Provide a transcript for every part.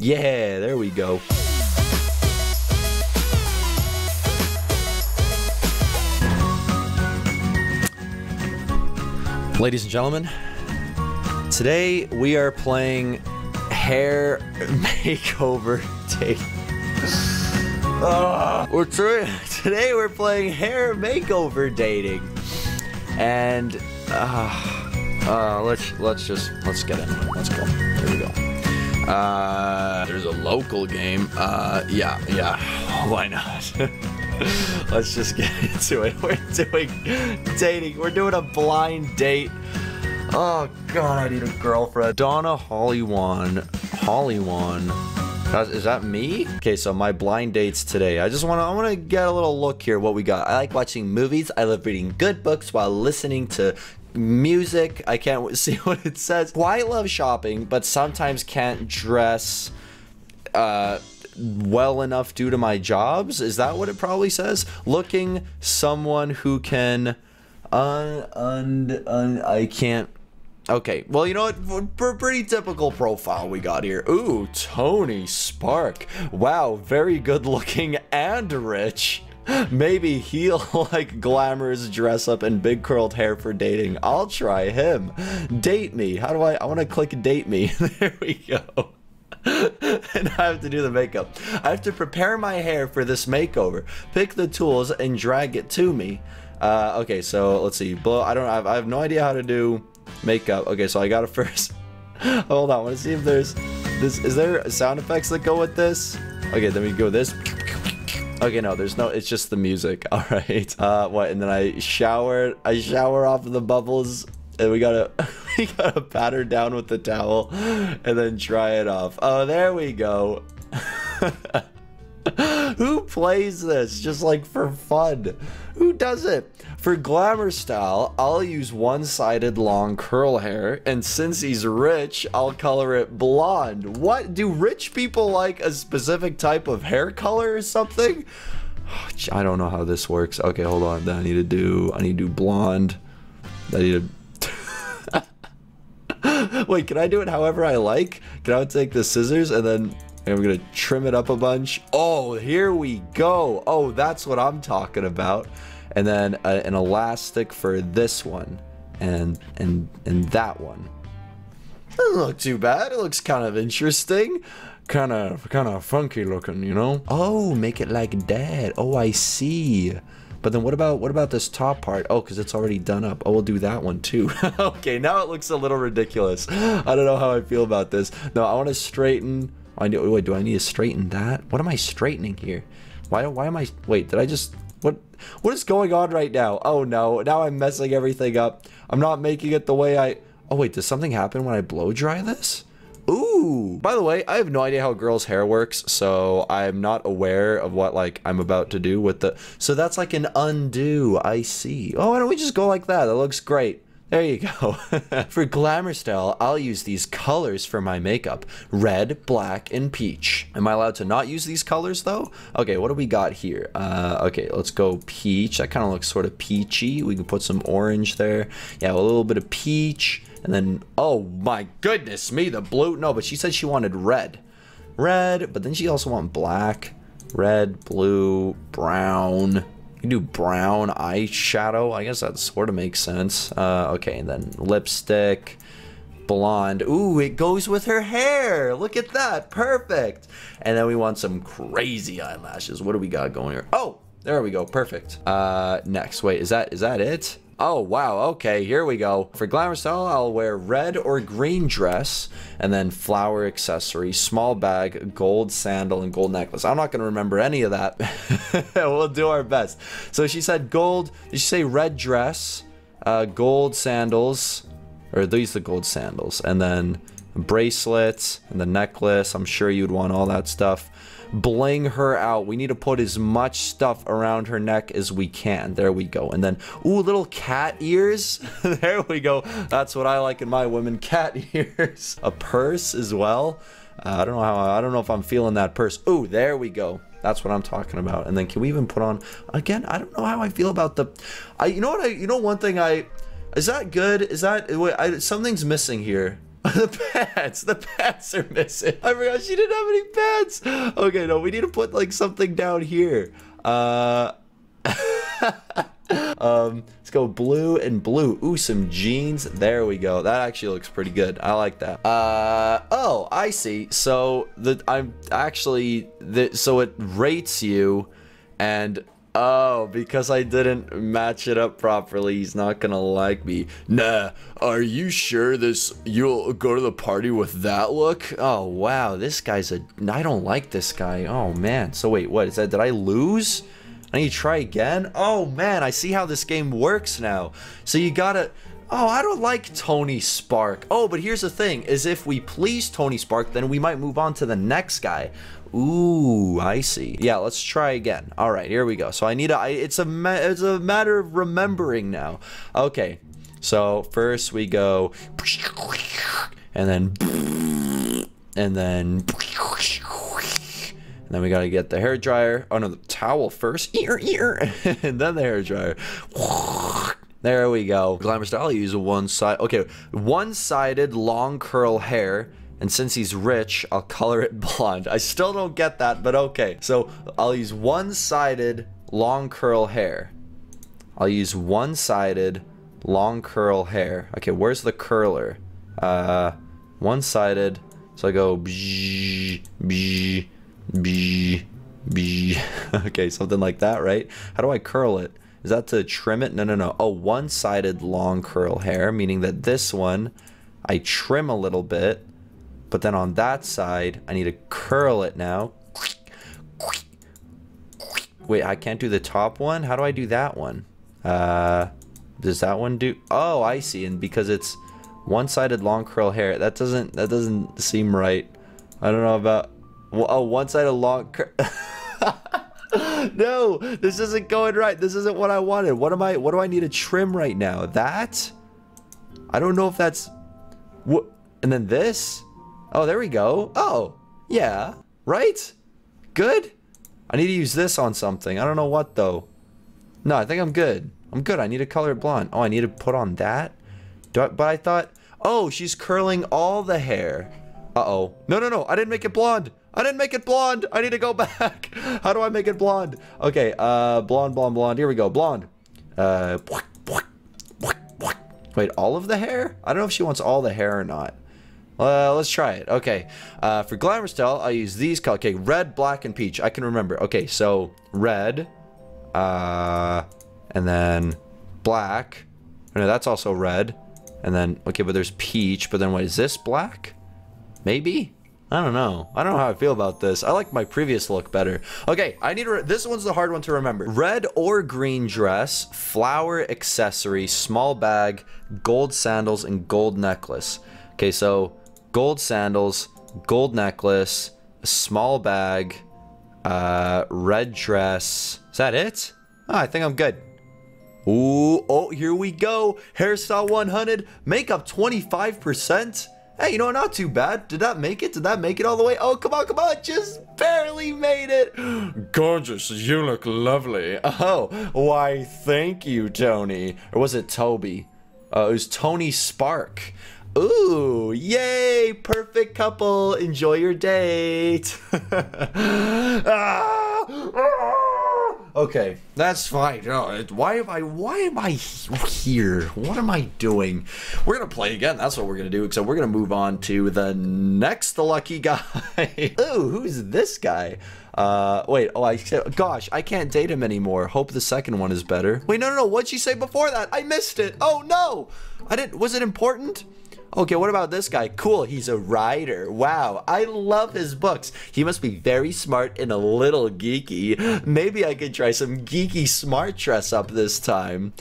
yeah, there we go. Ladies and gentlemen, today we are playing hair makeover date. Uh, we're today we're playing hair makeover dating, and uh, uh, let's let's just let's get in. Let's go. Here we go. Uh, there's a local game. Uh, yeah, yeah. Why not? let's just get into it. We're doing dating. We're doing a blind date. Oh God, I need a girlfriend. Donna Hollywan. Hollywan. Is that me? Okay, so my blind dates today. I just want to I want to get a little look here what we got. I like watching movies. I love reading good books while listening to music. I can't see what it says. Quite love shopping, but sometimes can't dress uh well enough due to my jobs. Is that what it probably says? Looking someone who can un un, un I can't Okay, well, you know what? Pretty typical profile we got here. Ooh, Tony Spark. Wow, very good looking and rich. Maybe he'll like glamorous dress up and big curled hair for dating. I'll try him. Date me. How do I? I want to click date me. there we go. and I have to do the makeup. I have to prepare my hair for this makeover. Pick the tools and drag it to me. Uh, okay, so let's see. Blow. I don't. I have, I have no idea how to do makeup. Okay, so I gotta first. Hold on, I want to see if there's this. Is there sound effects that go with this? Okay, then we go this. Okay, no, there's no. It's just the music. All right. Uh, what? And then I shower. I shower off the bubbles, and we gotta we gotta pat her down with the towel, and then dry it off. Oh, there we go. Who plays this just like for fun? Who does it? For glamour style, I'll use one-sided long curl hair, and since he's rich, I'll color it blonde. What? Do rich people like a specific type of hair color or something? I don't know how this works. Okay, hold on. Then I need to do, I need to do blonde. I need to... Wait, can I do it however I like? Can I take the scissors and then and we're gonna trim it up a bunch. Oh, here we go. Oh, that's what I'm talking about. And then an elastic for this one and and and that one. Doesn't look too bad. It looks kind of interesting. Kind of kind of funky looking, you know? Oh, make it like that. Oh, I see. But then what about what about this top part? Oh, because it's already done up. Oh, we'll do that one too. okay, now it looks a little ridiculous. I don't know how I feel about this. No, I want to straighten I do, wait, do I need to straighten that? What am I straightening here? Why, why am I, wait, did I just, what, what is going on right now? Oh no, now I'm messing everything up. I'm not making it the way I, oh wait, does something happen when I blow dry this? Ooh, by the way, I have no idea how girls' hair works, so I'm not aware of what like I'm about to do with the, so that's like an undo, I see. Oh, why don't we just go like that? That looks great. There you go. for glamour style, I'll use these colors for my makeup. Red, black, and peach. Am I allowed to not use these colors though? Okay, what do we got here? Uh, okay, let's go peach. That kind of looks sort of peachy. We can put some orange there. Yeah, a little bit of peach. And then, oh my goodness me, the blue. No, but she said she wanted red. Red, but then she also want black. Red, blue, brown can do brown eyeshadow. I guess that sort of makes sense. Uh, okay, and then lipstick, blonde. Ooh, it goes with her hair. Look at that. Perfect. And then we want some crazy eyelashes. What do we got going here? Oh, there we go. Perfect. Uh, next. Wait, is that is that it? Oh, wow. Okay, here we go. For glamour style, I'll wear red or green dress and then flower accessory, small bag, gold sandal, and gold necklace. I'm not going to remember any of that. we'll do our best. So she said gold. Did she say red dress, uh, gold sandals, or these the gold sandals, and then bracelets and the necklace. I'm sure you'd want all that stuff bling her out. We need to put as much stuff around her neck as we can. There we go. And then, ooh, little cat ears. there we go. That's what I like in my women, cat ears. A purse as well. Uh, I don't know how, I don't know if I'm feeling that purse. Ooh, there we go. That's what I'm talking about. And then can we even put on, again, I don't know how I feel about the, I, you know what I, you know one thing I, Is that good? Is that wait? I, something's missing here. the pants. The pants are missing. I forgot she didn't have any pants. Okay, no, we need to put like something down here. Uh. um, let's go blue and blue. Ooh, some jeans. There we go. That actually looks pretty good. I like that. Uh, oh, I see. So the I'm actually the so it rates you, and Oh, because I didn't match it up properly, he's not gonna like me. Nah, are you sure this, you'll go to the party with that look? Oh, wow, this guy's a, I don't like this guy. Oh, man. So wait, what is that? Did I lose? I need to try again? Oh, man, I see how this game works now. So you gotta, Oh, I don't like Tony Spark. Oh, but here's the thing, is if we please Tony Spark, then we might move on to the next guy. Ooh, I see. Yeah, let's try again. All right, here we go. So I need a, I, it's a, it's a matter of remembering now. Okay, so first we go, and then, and then, and then we gotta get the hair dryer. Oh no, the towel first. Ear, ear, and then the hair dryer. There we go. Glamour style, use a one side. Okay, one-sided long curl hair and since he's rich, I'll color it blonde. I still don't get that, but okay. So I'll use one-sided long curl hair. I'll use one-sided long curl hair. Okay, where's the curler? Uh, one-sided. So I go bzz, bzz, bzz. okay, something like that, right? How do I curl it? Is that to trim it? No, no, no. Oh, one-sided long curl hair, meaning that this one, I trim a little bit but then on that side, I need to curl it now. Wait, I can't do the top one? How do I do that one? Uh, does that one do? Oh, I see. And because it's one-sided long curl hair, that doesn't that doesn't seem right. I don't know about. Oh, one-sided long. Cur no, this isn't going right. This isn't what I wanted. What am I? What do I need to trim right now? That? I don't know if that's. What? And then this? Oh, there we go. Oh, yeah. Right? Good? I need to use this on something. I don't know what, though. No, I think I'm good. I'm good. I need to color it blonde. Oh, I need to put on that? I, but I thought... Oh, she's curling all the hair. Uh-oh. No, no, no. I didn't make it blonde. I didn't make it blonde. I need to go back. How do I make it blonde? Okay, uh, blonde, blonde, blonde. Here we go. Blonde. Uh, wait, all of the hair? I don't know if she wants all the hair or not. Uh, let's try it. Okay. Uh, for Glamour Style, I use these colors. Okay, red, black, and peach. I can remember. Okay, so red, uh, and then black. Oh, no, that's also red. And then, okay, but there's peach. But then, what is this black? Maybe? I don't know. I don't know how I feel about this. I like my previous look better. Okay, I need to. This one's the hard one to remember. Red or green dress, flower accessory, small bag, gold sandals, and gold necklace. Okay, so gold sandals, gold necklace, a small bag, uh, red dress. Is that it? Oh, I think I'm good. Ooh, oh, here we go. Hairstyle 100, makeup 25%. Hey, you know, not too bad. Did that make it? Did that make it all the way? Oh, come on, come on. Just barely made it. Gorgeous. You look lovely. Oh, why, thank you, Tony. Or was it Toby? Uh, it was Tony Spark. Ooh, yay, perfect couple. Enjoy your date. ah. Okay, that's fine. why am I why am I here? What am I doing? We're gonna play again. That's what we're gonna do. Except we're gonna move on to the next lucky guy. Ooh, who's this guy? Uh, wait. Oh, I said, gosh, I can't date him anymore. Hope the second one is better. Wait, no, no, no. What'd she say before that? I missed it. Oh no, I didn't. Was it important? Okay, what about this guy? Cool, he's a writer. Wow, I love his books. He must be very smart and a little geeky. Maybe I could try some geeky smart dress up this time.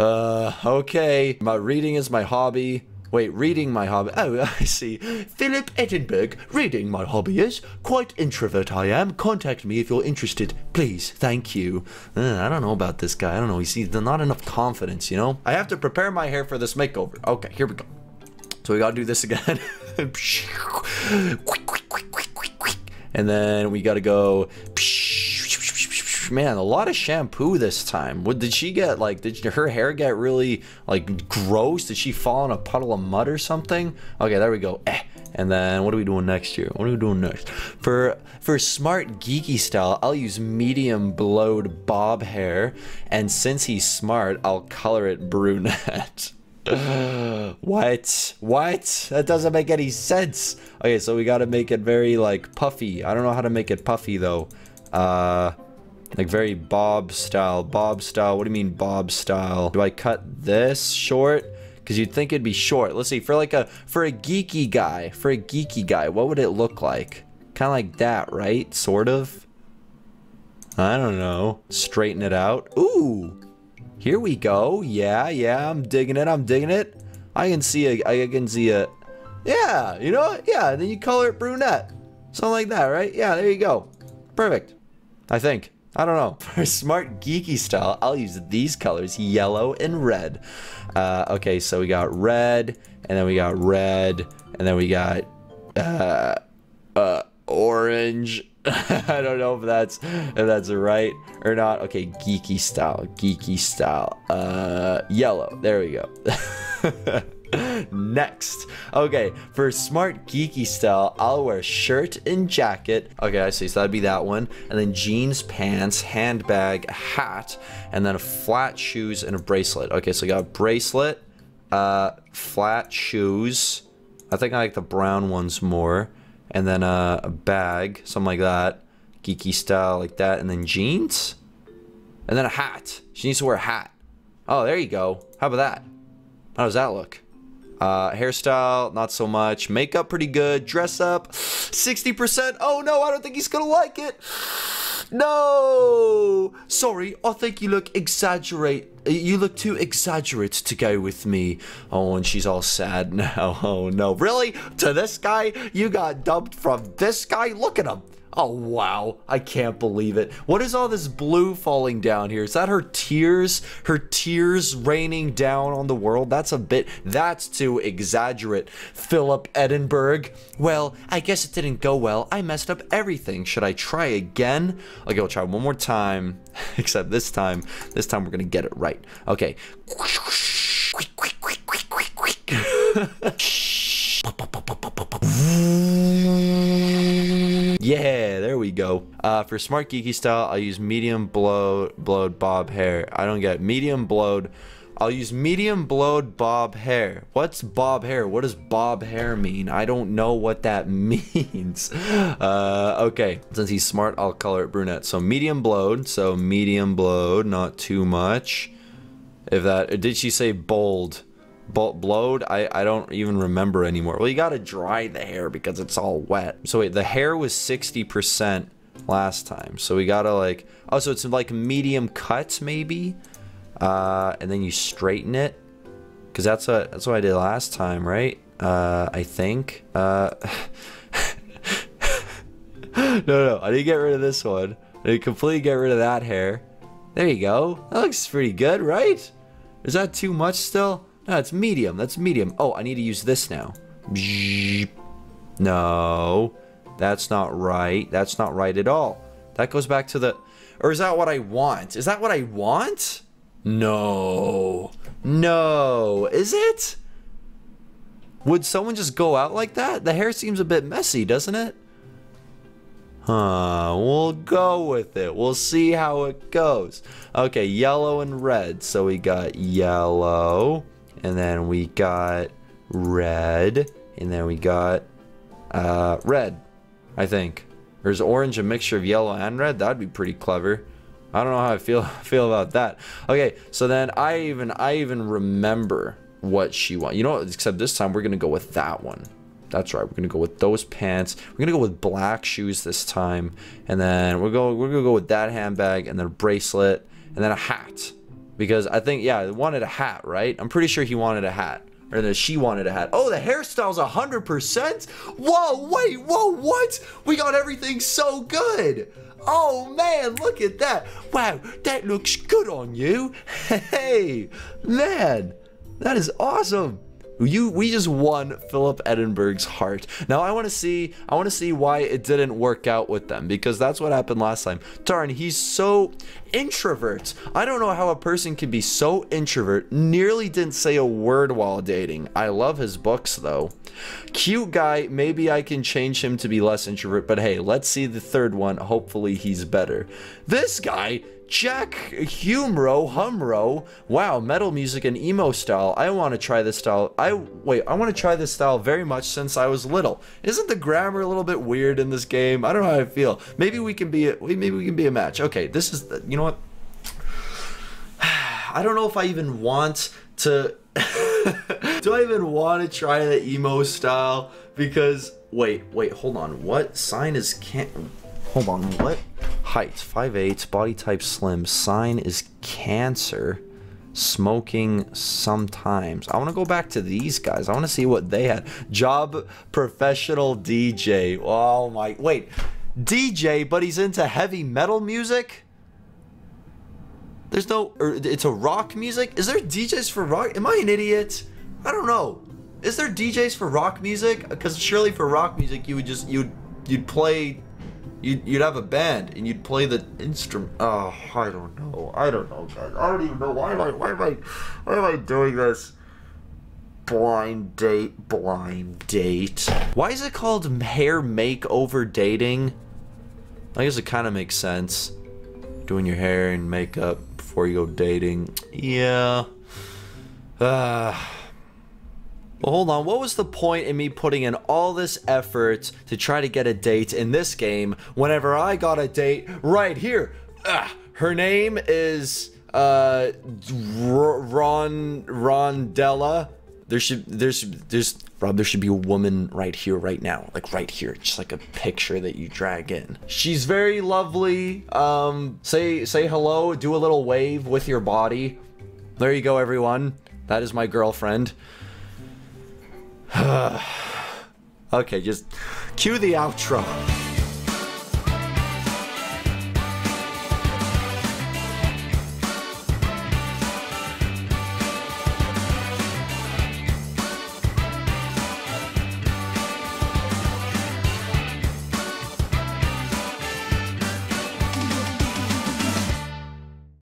Uh, okay. My reading is my hobby. Wait, reading my hobby. Oh, I see. Philip Edinburgh, reading my hobby is. Quite introvert I am. Contact me if you're interested. Please, thank you. Uh, I don't know about this guy. I don't know. He's not enough confidence, you know? I have to prepare my hair for this makeover. Okay, here we go. So we gotta do this again. and then we gotta go. man, a lot of shampoo this time. What did she get? Like, did her hair get really like gross? Did she fall in a puddle of mud or something? Okay, there we go. Eh. And then what are we doing next year? What are we doing next? For for smart geeky style, I'll use medium blowed bob hair, and since he's smart, I'll color it brunette. what? What? That doesn't make any sense. Okay, so we gotta make it very like puffy. I don't know how to make it puffy though. Uh, like very Bob style. Bob style. What do you mean Bob style? Do I cut this short? Because you'd think it'd be short. Let's see. For like a for a geeky guy, for a geeky guy, what would it look like? Kind of like that, right? Sort of. I don't know. Straighten it out. Ooh. Here we go. Yeah, yeah. I'm digging it. I'm digging it. I can see a. I can see a. Yeah. You know? Yeah. Then you color it brunette. Something like that, right? Yeah. There you go. Perfect. I think. I don't know. For smart geeky style, I'll use these colors, yellow and red. Uh, okay, so we got red, and then we got red, and then we got uh, uh, orange. I don't know if that's if that's right or not. Okay, geeky style, geeky style. Uh, yellow. There we go. Next. Okay, for smart geeky style, I'll wear shirt and jacket. Okay, I see. So that'd be that one. And then jeans, pants, handbag, hat, and then a flat shoes and a bracelet. Okay, so we got a bracelet, uh, flat shoes. I think I like the brown ones more. And then uh, a bag, something like that. Geeky style like that. And then jeans. And then a hat. She needs to wear a hat. Oh, there you go. How about that? How does that look? Uh, hairstyle, not so much. Makeup, pretty good. Dress up, 60%. Oh no, I don't think he's gonna like it. No! Sorry, I think you look exaggerate. You look too exaggerate to go with me. Oh, and she's all sad now. Oh no, really? To this guy? You got dumped from this guy? Look at him. Oh, wow. I can't believe it. What is all this blue falling down here? Is that her tears? Her tears raining down on the world? That's a bit, that's too exaggerate. Philip Edinburgh. Well, I guess it didn't go well. I messed up everything. Should I try again? Okay, we'll try one more time. Except this time, this time we're gonna get it right. Okay. Yeah, there we go. Uh, for smart geeky style, I'll use medium blow, blowed bob hair. I don't get medium blowed. I'll use medium blowed bob hair. What's bob hair? What does bob hair mean? I don't know what that means. Uh, okay, since he's smart, I'll color it brunette. So medium blowed, so medium blowed, not too much. If that, did she say bold? blowed? I, I don't even remember anymore. Well you gotta dry the hair because it's all wet. So wait the hair was 60% last time. So we gotta like oh so it's like medium cuts maybe? Uh, and then you straighten it? Because that's what that's what I did last time right? Uh, I think uh, no no I didn't get rid of this one. I completely get rid of that hair. There you go. That looks pretty good right is that too much still no, it's medium. That's medium. Oh, I need to use this now. No, that's not right. That's not right at all. That goes back to the... Or is that what I want? Is that what I want? No. No. Is it? Would someone just go out like that? The hair seems a bit messy, doesn't it? Huh, we'll go with it. We'll see how it goes. Okay, yellow and red. So we got yellow and then we got red, and then we got uh, red, I think. Or is orange a mixture of yellow and red? That'd be pretty clever. I don't know how I feel feel about that. Okay, so then I even I even remember what she want. You know, except this time we're gonna go with that one. That's right. We're gonna go with those pants. We're gonna go with black shoes this time, and then we're going we're gonna go with that handbag, and then a bracelet, and then a hat because I think yeah, he wanted a hat, right? I'm pretty sure he wanted a hat. Or that she wanted a hat. Oh, the hairstyle's 100%? Whoa, wait, whoa, what? We got everything so good. Oh man, look at that. Wow, that looks good on you. Hey, man, that is awesome. You we just won Philip Edinburgh's heart. Now I want to see I want to see why it didn't work out with them because that's what happened last time. Darn, he's so introvert. I don't know how a person can be so introvert. Nearly didn't say a word while dating. I love his books though. Cute guy, maybe I can change him to be less introvert, but hey, let's see the third one. Hopefully he's better. This guy Jack Humro Humro. Wow, metal music and emo style. I want to try this style. I wait, I want to try this style very much since I was little. Isn't the grammar a little bit weird in this game? I don't know how I feel. Maybe we can be a, maybe we can be a match. Okay, this is the, you know what? I don't know if I even want to Do I even want to try the emo style because wait, wait, hold on. What sign is can't Hold on, what? Height, 5'8", body type slim, sign is cancer, smoking sometimes. I want to go back to these guys. I want to see what they had. Job, professional DJ. Oh my, wait. DJ, but he's into heavy metal music? There's no, or it's a rock music? Is there DJs for rock? Am I an idiot? I don't know. Is there DJs for rock music? Because surely for rock music, you would just, you'd, you'd play You'd, you'd have a band and you'd play the instrument. Oh, I don't know. I don't know, guys. I don't even know why am I why am I why am I doing this? Blind date, blind date. Why is it called hair makeover dating? I guess it kind of makes sense. Doing your hair and makeup before you go dating. Yeah. Uh hold on. What was the point in me putting in all this effort to try to get a date in this game whenever I got a date right here? Ugh. Her name is uh Ron Rondella. There should there's there's Rob, there should be a woman right here, right now, like right here, just like a picture that you drag in. She's very lovely. Um, say say hello, do a little wave with your body. There you go, everyone. That is my girlfriend. okay, just cue the outro.